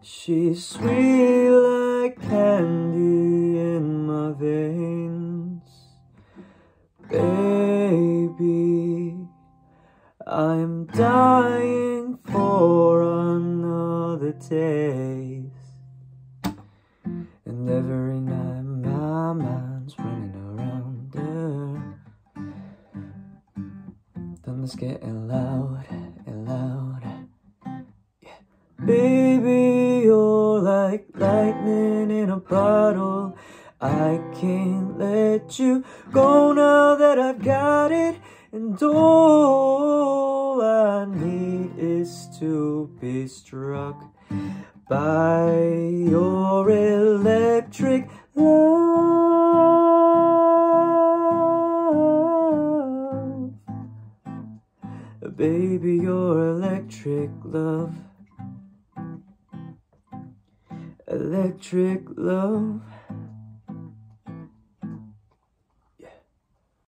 She's sweet like candy in my veins. Baby, I'm dying for another taste. And every night my mind's running around her. Thunder's getting loud. Baby, you're like lightning in a bottle. I can't let you go now that I've got it. And all I need is to be struck by your electric love. Baby, your electric love. Electric love.